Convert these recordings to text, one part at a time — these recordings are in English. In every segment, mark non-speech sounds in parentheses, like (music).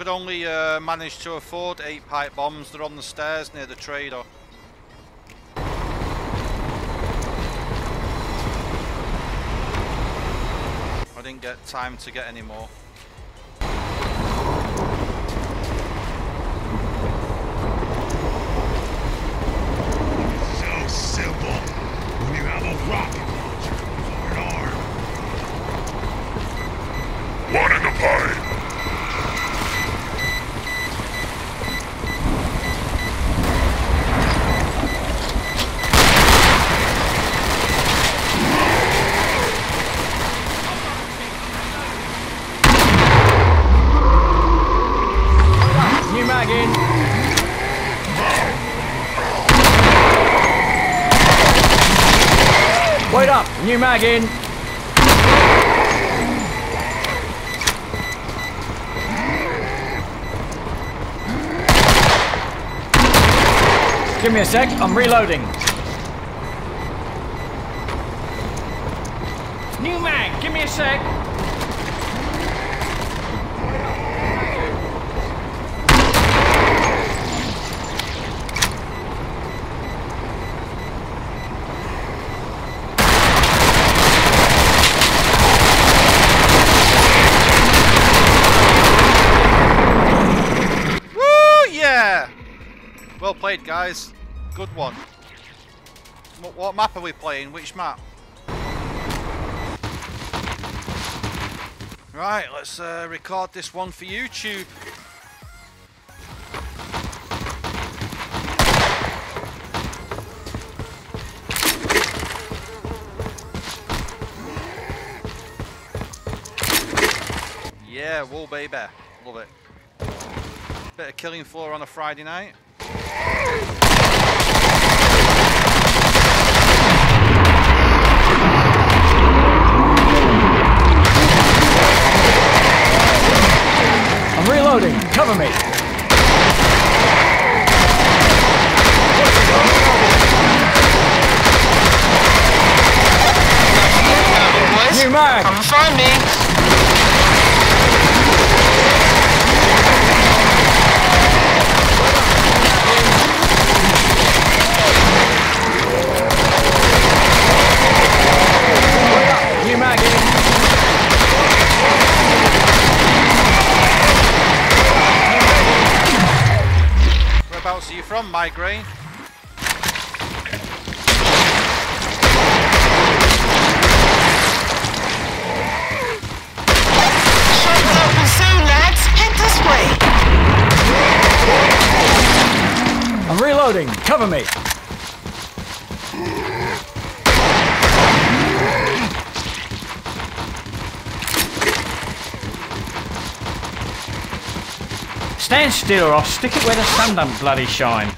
could only uh, manage to afford eight pipe bombs. They're on the stairs near the trader. I didn't get time to get any more. So simple when you have a rocket launcher for an arm. One in the pipe. New mag in. Wait up, new mag in. Give me a sec, I'm reloading. New mag, give me a sec. Woo! Yeah! Well played, guys. Good one. What, map are we playing? Which map? Right, let's uh, record this one for YouTube. Yeah, wool baby. Love it. Bit of killing floor on a Friday night. I'm reloading. Cover me. New mag. Come find me. From, Migraine? I'm reloading. Cover me. Stand still or I'll stick it where the sun don't bloody shine.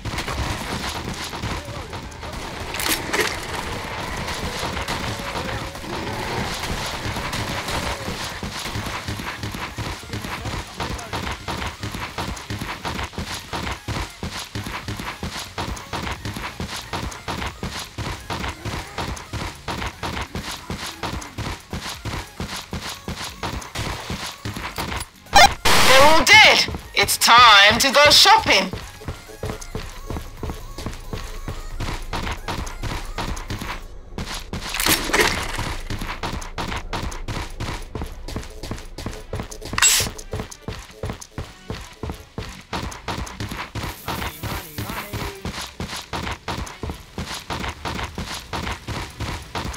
They're all dead. It's time to go shopping.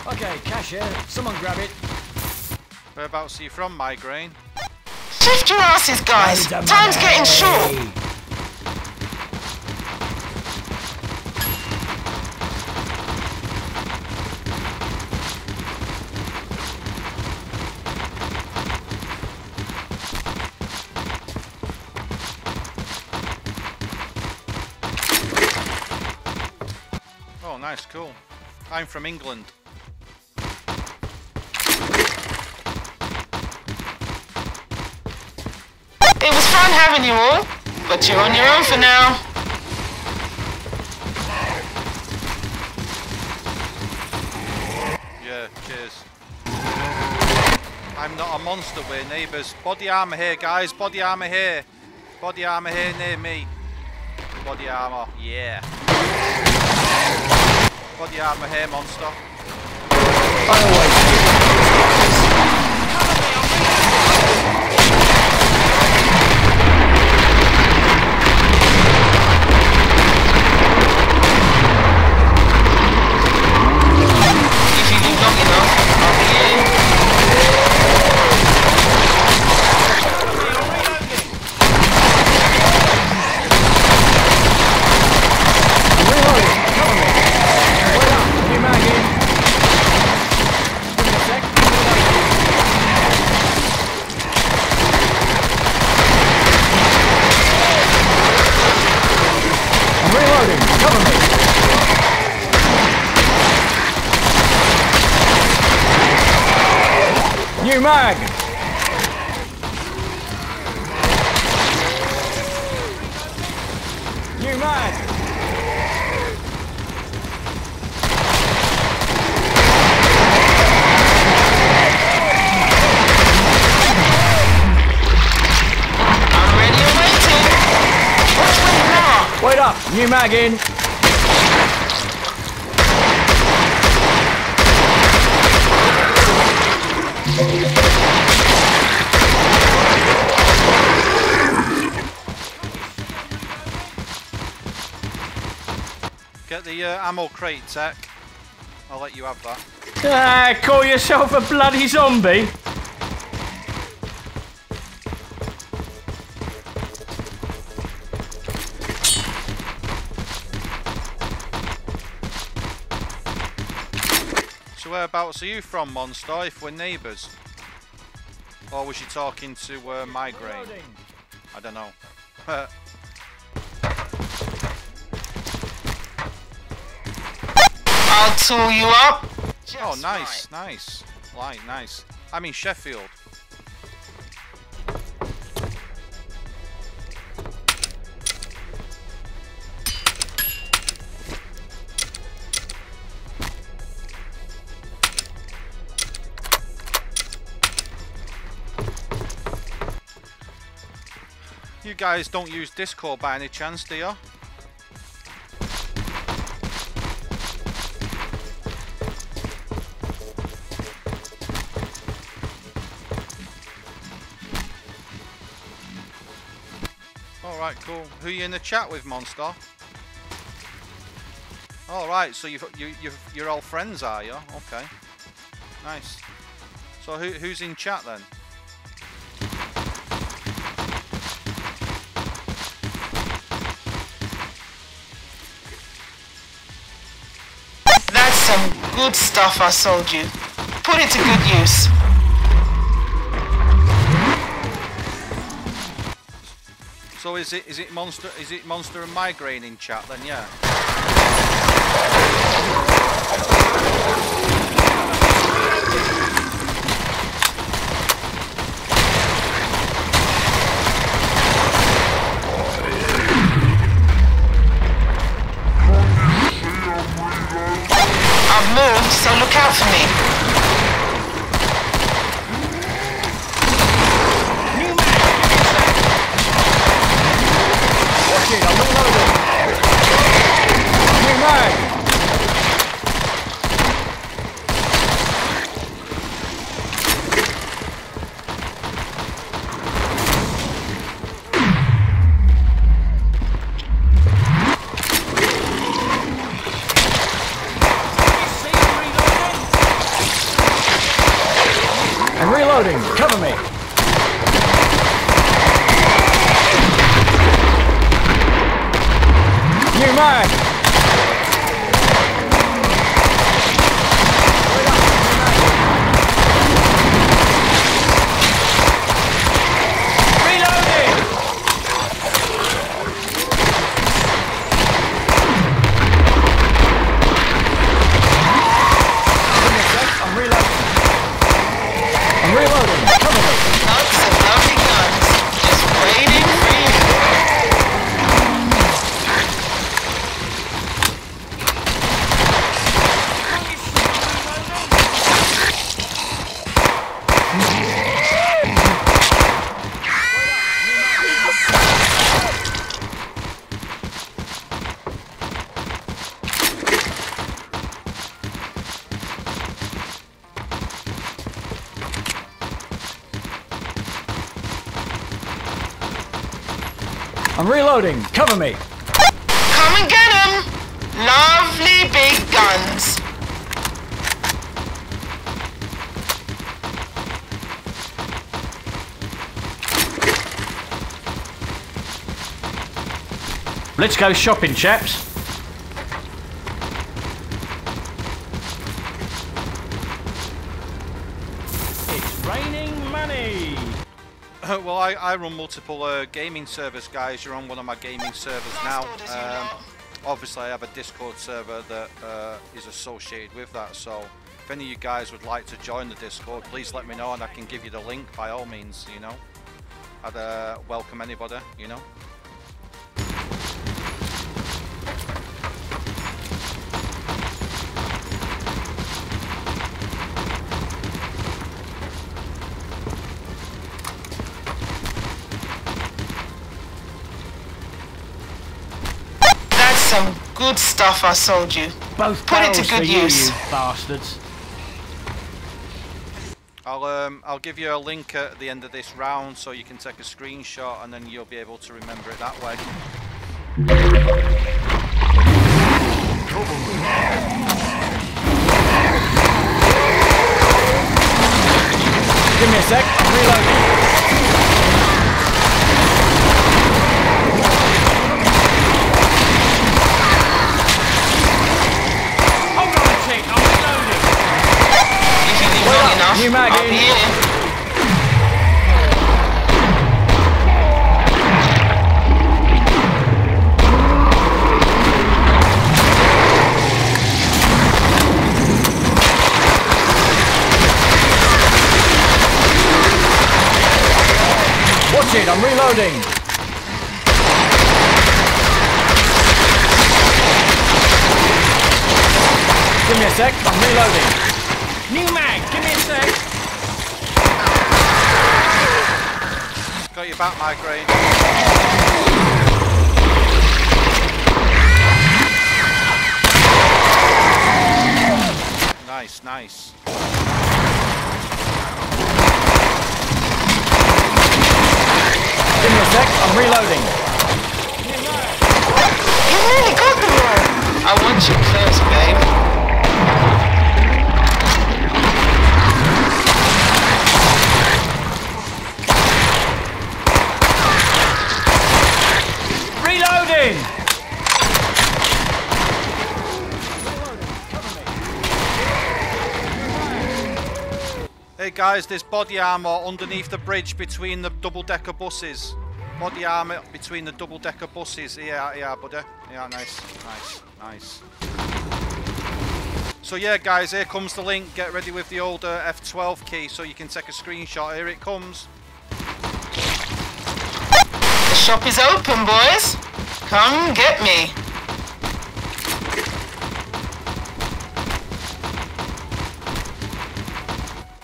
Okay, cash here. Someone grab it. Whereabouts are you from, Migraine? Shift your asses, guys. Time's getting short. Oh, nice, cool. I'm from England. It was fun having you all, but you're on your own for now. Yeah, cheers. I'm not a monster, we're neighbours. Body armour here, guys, body armour here. Body armor here near me. Body armor, yeah. Body armor here, monster. If New mag. New mag. I'm ready and waiting. Which way now? Wait up. New mag in. The uh, ammo crate, Tech. I'll let you have that. Ah, call yourself a bloody zombie? So whereabouts are you from, Monster, if we're neighbours? Or was you talking to uh, Migraine? I don't know. (laughs) I'll tool you up. oh, nice, right. nice. Light, nice. I mean, Sheffield. You guys don't use Discord by any chance, do you? Cool. Who you in the chat with, Monster? Alright, so you've, you, you've, you're all friends, are you? Okay. Nice. So who, who's in chat then? That's some good stuff I sold you. Put it to good use. So is it is it monster is it monster and migraine in chat then? Yeah. I've moved, so look out for me. Reloading. Me. Come and get 'em! Lovely big guns. Let's go shopping, chaps. It's raining money. (laughs) well, I, I run multiple uh, gaming servers, guys. You're on one of my gaming servers now. Um, obviously, I have a Discord server that uh, is associated with that. So, if any of you guys would like to join the Discord, please let me know, and I can give you the link by all means. You know, I'd uh, welcome anybody. You know. Good stuff I sold you. Both Put it to for good you, use. you bastards. I'll um, I'll give you a link at the end of this round so you can take a screenshot and then you'll be able to remember it that way. Give me a sec. I'm reloading. I'm reloading. New mag. Give me a sec. Got your back, migraine. Nice, nice. Give me a sec. I'm reloading. You really got them all. I want you close, babe. Guys, there's body armor underneath the bridge between the double-decker buses. Body armor between the double-decker buses. Yeah, yeah, buddy. Yeah, nice, nice, nice. So yeah, guys, here comes the link. Get ready with the old uh, F12 key so you can take a screenshot. Here it comes. The shop is open, boys. Come get me.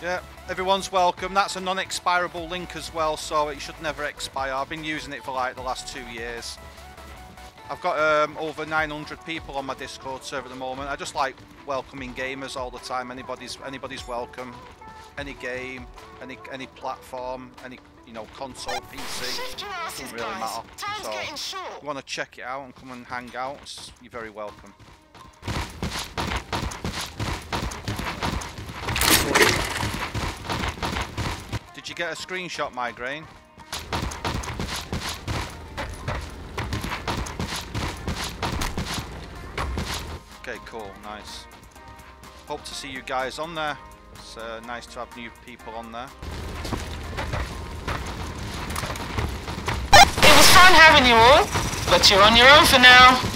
Yeah, everyone's welcome. That's a non-expirable link as well, so it should never expire. I've been using it for like the last two years. I've got um, over 900 people on my Discord server at the moment. I just like welcoming gamers all the time. Anybody's anybody's welcome. Any game, any any platform, any you know console, PC. Shift your asses, Doesn't really guys. matter. Time's So. You want to check it out and come and hang out, you're very welcome. Get a screenshot, Migraine? Okay, cool, nice. Hope to see you guys on there. It's uh, nice to have new people on there. It was fun having you all, but you're on your own for now.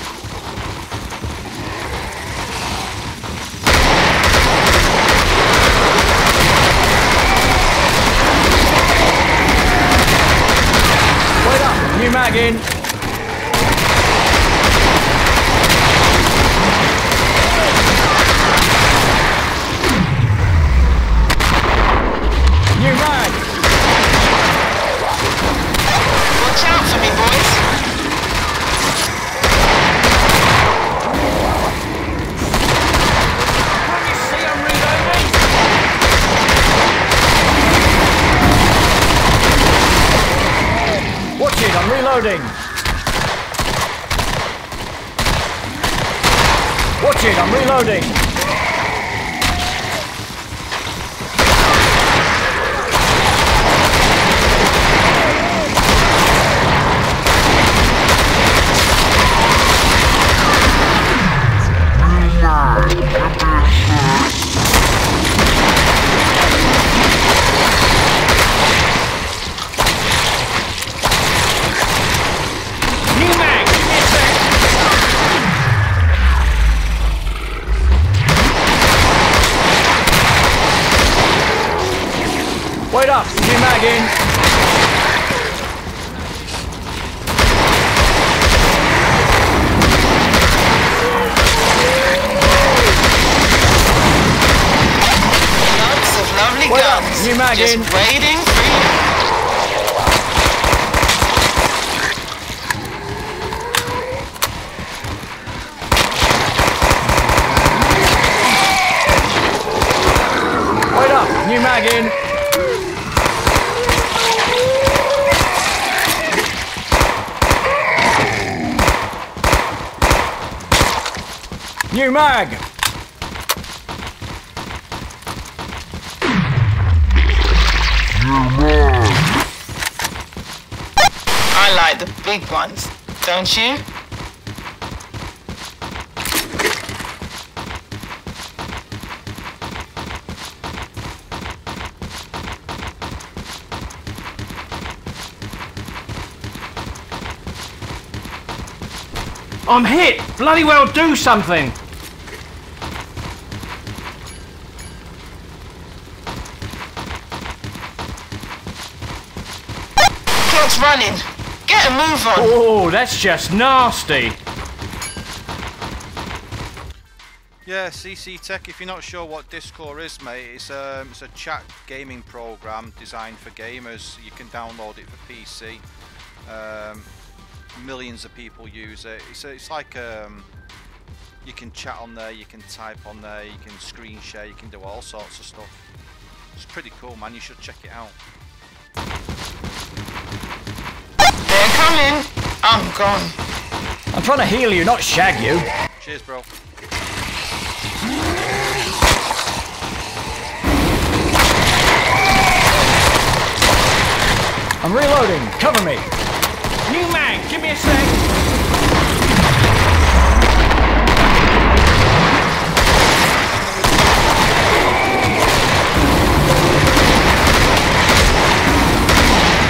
Up. Reloading! Watch it, I'm reloading! Just in. waiting for you. Wait up, new mag in. New mag. I like the big ones, don't you? I'm hit. Bloody well do something. Running. Get a move on. Oh, that's just nasty. Yeah, CC Tech. If you're not sure what Discord is, mate, it's um, it's a chat gaming program designed for gamers. You can download it for PC. Um, millions of people use it. It's it's like um, you can chat on there, you can type on there, you can screen share, you can do all sorts of stuff. It's pretty cool, man. You should check it out. Coming. I'm gone. I'm trying to heal you, not shag you. Cheers, bro. I'm reloading. Cover me. New mag, give me a sec. New mag.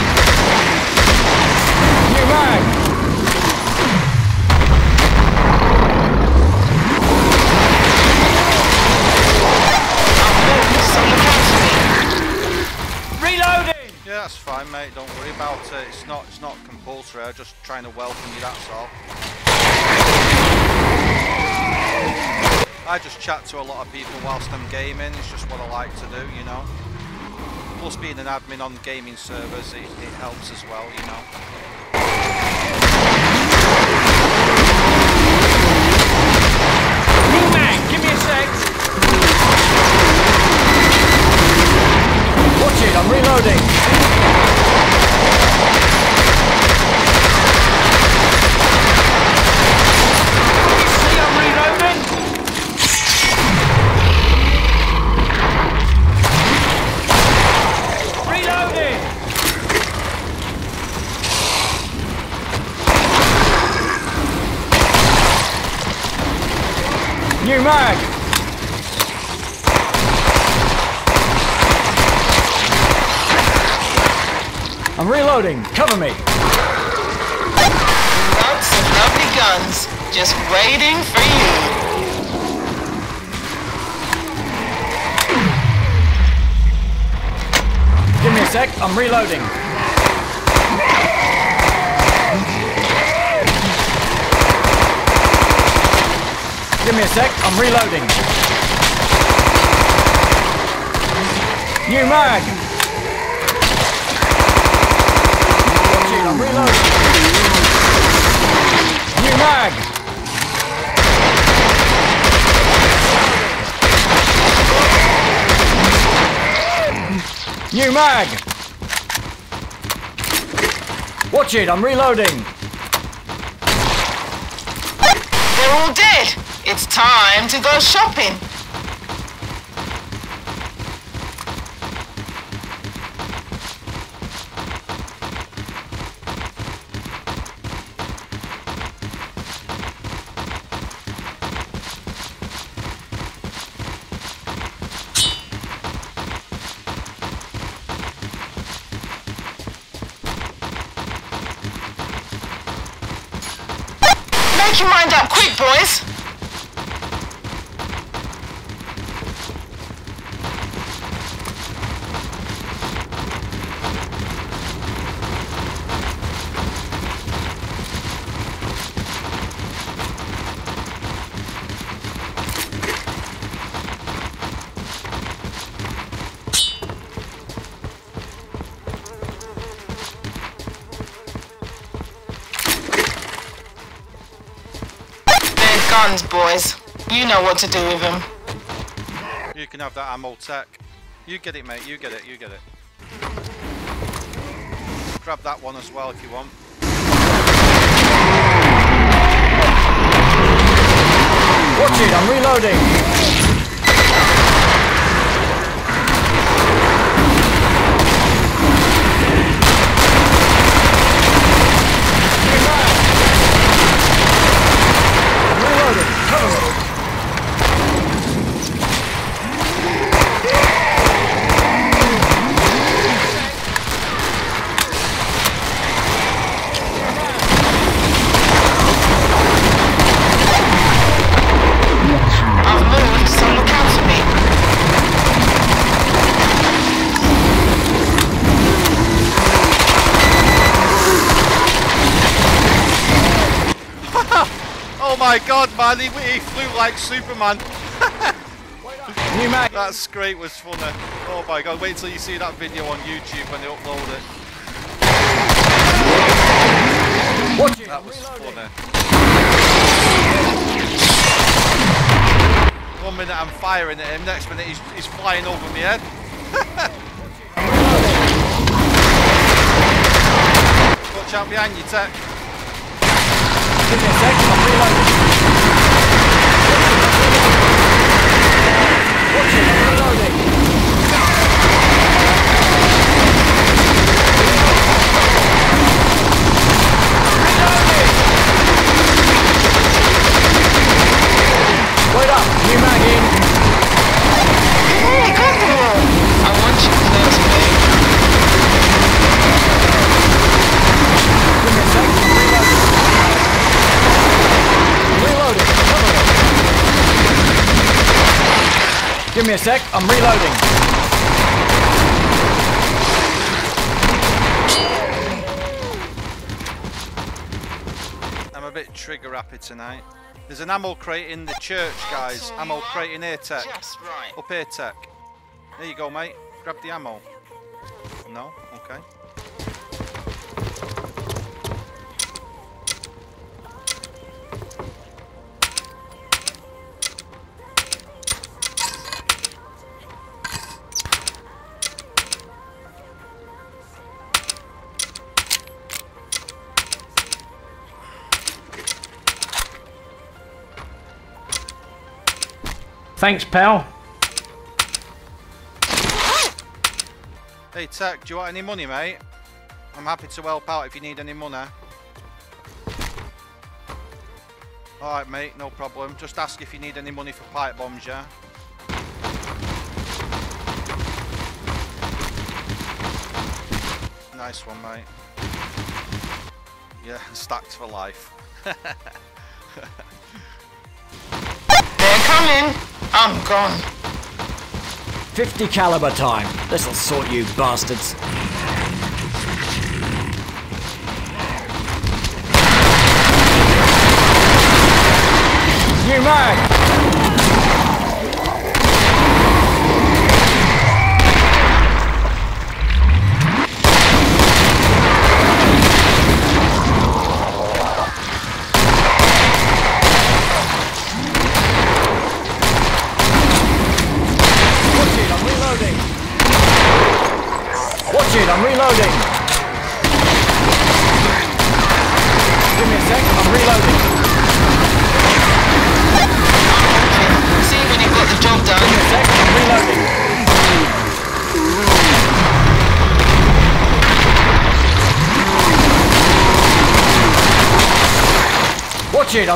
So look out for me. Reloading. Yeah, that's fine, mate. Don't worry about it. It's not it's not compulsory. I'm just trying to welcome you. That's all. I just chat to a lot of people whilst I'm gaming. It's just what I like to do, you know. Plus, being an admin on gaming servers, it, it helps as well, you know. New mag, give me a sec. Watch it, I'm reloading. See, I'm reloading. Reloading. New mag. I'm reloading. Cover me. Lots of lovely guns. Just waiting for you. Give me a sec. I'm reloading. Give me a sec. I'm reloading. New mag. Watch I'm reloading. New mag. New mag. Watch it, I'm reloading. They're all dead. It's time to go shopping. Make your mind up quick, boys. They're guns, boys. You know what to do with them. You can have that ammo tech. You get it, mate. You get it. You get it. Grab that one as well if you want. Watch it, I'm reloading. I'm reloading. Cover me. I've moved, so look out for me. Oh my god, man. He, he flew like Superman. (laughs) New mag. That Scrake was funny. Oh my god. Wait till you see that video on YouTube when they upload it. Watch it, That was reloading. funny. One minute I'm firing at him, next minute he's, he's flying over my head. (laughs) Watch out behind you, Tech. Give me a sec, I'm reloading. Watch it, I'm reloading. Wait up, new mag in. Hey, come on. I want you close, babe. Give me a sec, I'm reloading. I'm reloading, cover me. Give me a sec, I'm reloading. I'm a bit trigger happy tonight. There's an ammo crate in the church, guys. Ammo crate in here, Tech. Just right. Up here, Tech. There you go, mate. Grab the ammo. No? Okay. Thanks, pal. Hey, Tech, do you want any money, mate? I'm happy to help out if you need any money. Alright, mate, no problem. Just ask if you need any money for pipe bombs, yeah? Nice one, mate. Yeah, (laughs) stacked for life. (laughs) I'm gone. 50 caliber time. This'll sort you bastards.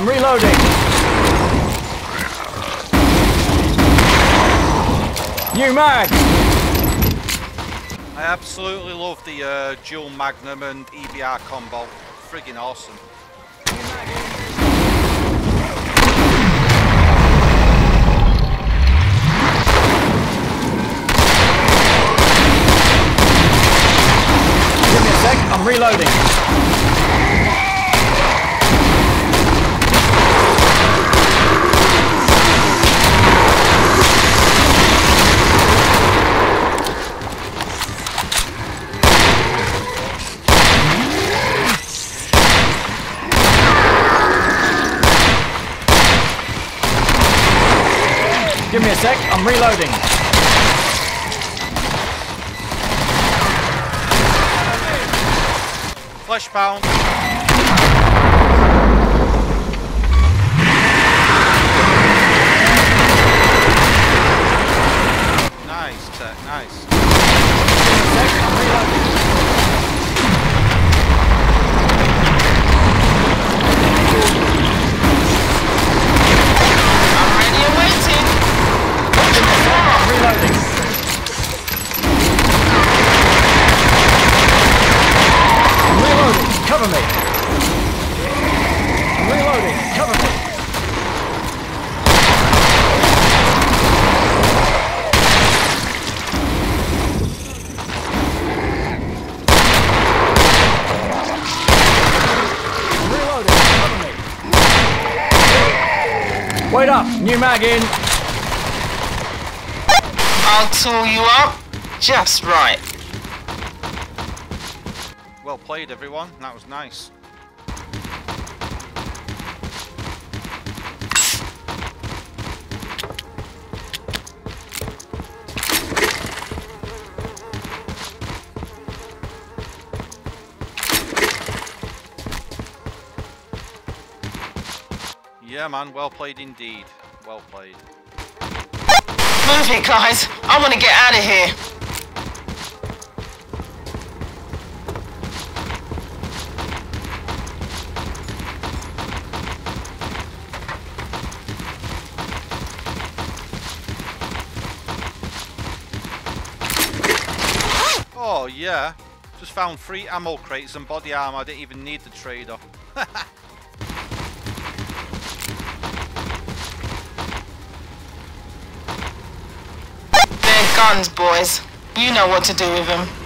I'm reloading. New mag. I absolutely love the uh, dual Magnum and EBR combo. Friggin' awesome. Give me a sec, I'm reloading. Sec, I'm reloading. Fleshpound. Nice, Tech, nice. Wait up. New mag in. I'll tool you up just right. Well played, everyone. That was nice. Yeah, man. Well played indeed. Well played. Move it, guys. I want to get out of here. Oh, yeah. Just found three ammo crates and body armor. I didn't even need the trader. (laughs) They're boys. You know what to do with them.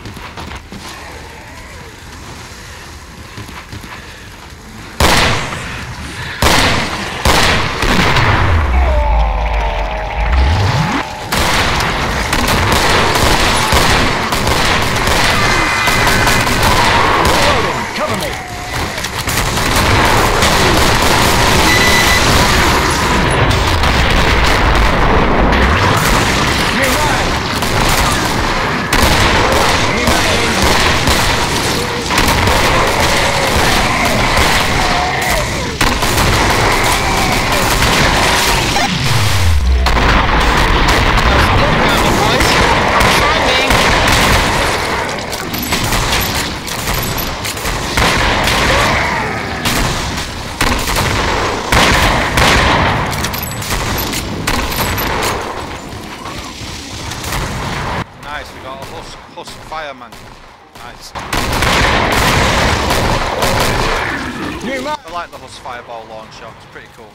I like the husk fireball launcher. It's pretty cool.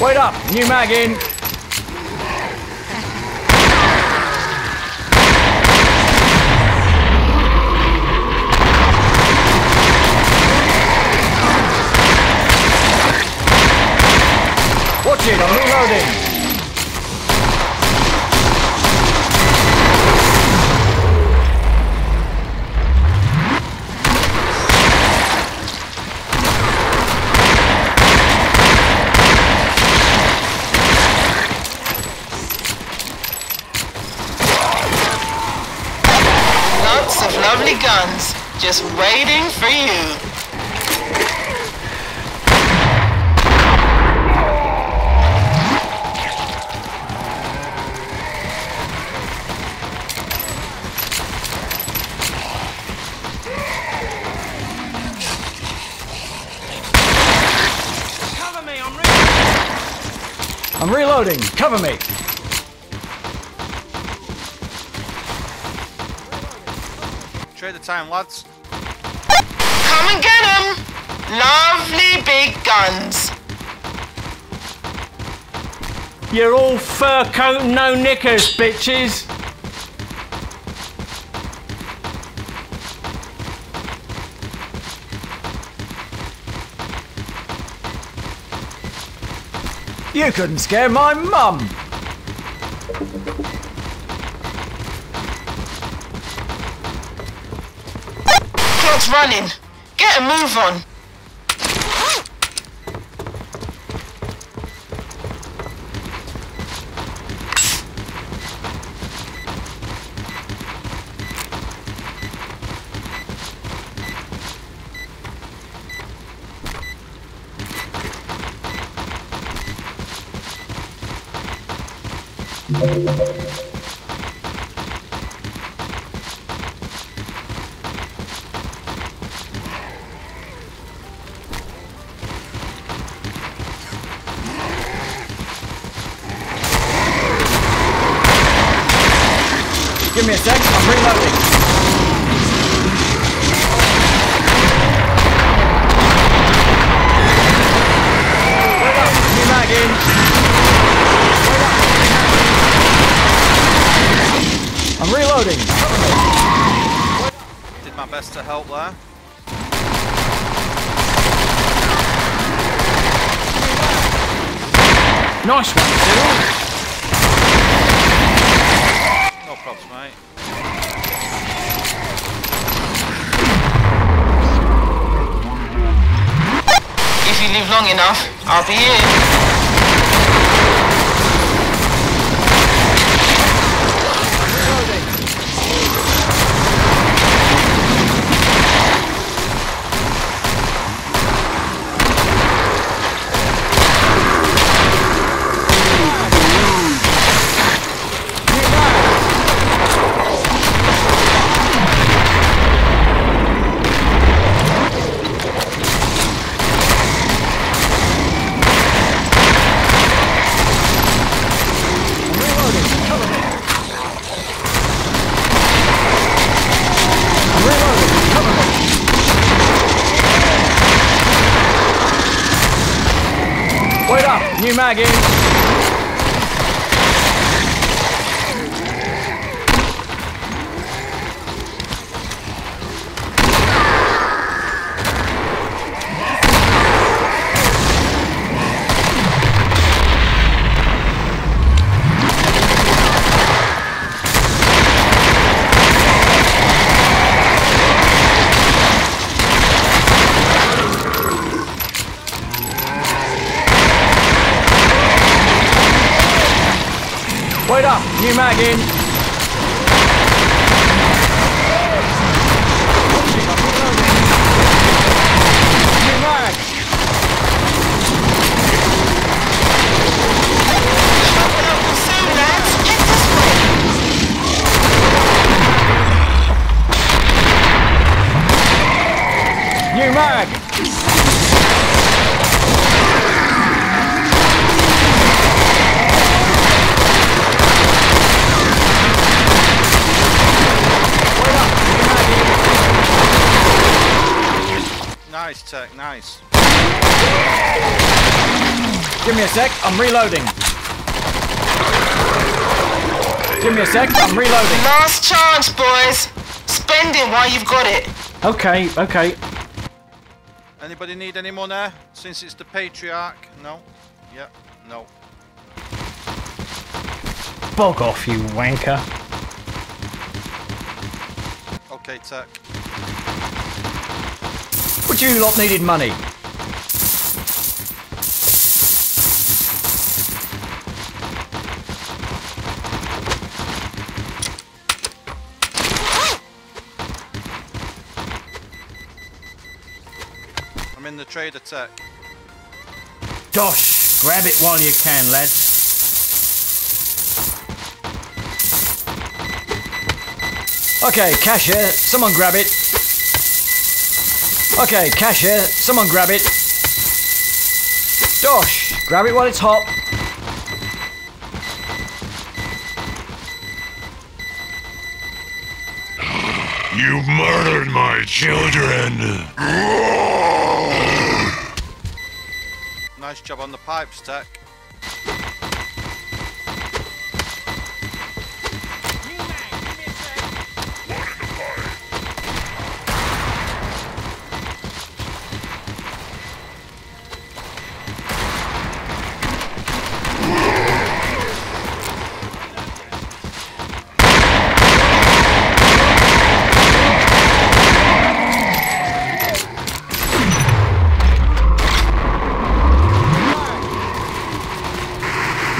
Wait up. New mag in. Watch it. I'm reloading. Cover me. Trade the time, lads. Come and get 'em! Lovely big guns. You're all fur coat, no knickers, bitches. You couldn't scare my mum. Clock's running. Get a move on. Give me a sec. I'm reloading. Help there. Nice one, Cyril. No problems, mate. If you live long enough, I'll be here. I'm reloading. Cover me. I'm reloading. Cover me. Wait up, new mag in. Wait up, new mag in. New mag. Nice. Give me a sec, I'm reloading. Give me a sec, I'm reloading. Last chance, boys. Spend it while you've got it. Okay, okay. Anybody need any money? Since it's the patriarch? No? Yep, no. Bog off, you wanker. Okay, tech. Would you lot needed money? I'm in the trader tech. Dosh, grab it while you can, lad. Okay, cash here. Someone grab it. Okay, cash here. Someone grab it. Dosh, grab it while it's hot. You murdered my children! Nice job on the pipes tech.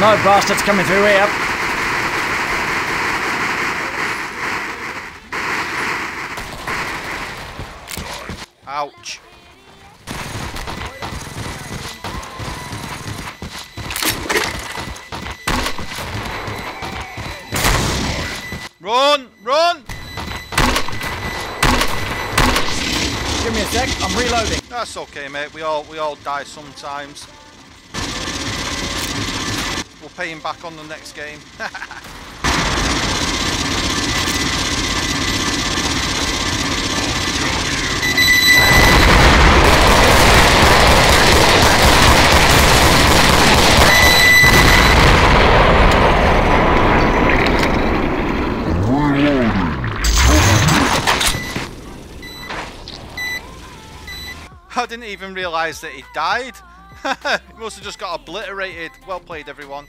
No bastards coming through here. Ouch. Run! Run! Give me a sec. I'm reloading. That's okay, mate. We all we all die sometimes. We'll pay him back on the next game. (laughs) I didn't even realise that he died. (laughs) he must have just got obliterated. Well played, everyone.